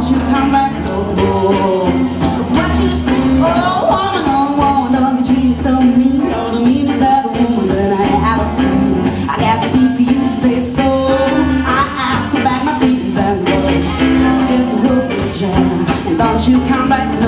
Don't you come back no more? What you? Oh woman, oh woman you treat me so mean? The meanest woman that I ever seen. I you say so. I to back my and And don't you come back no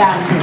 Grazie.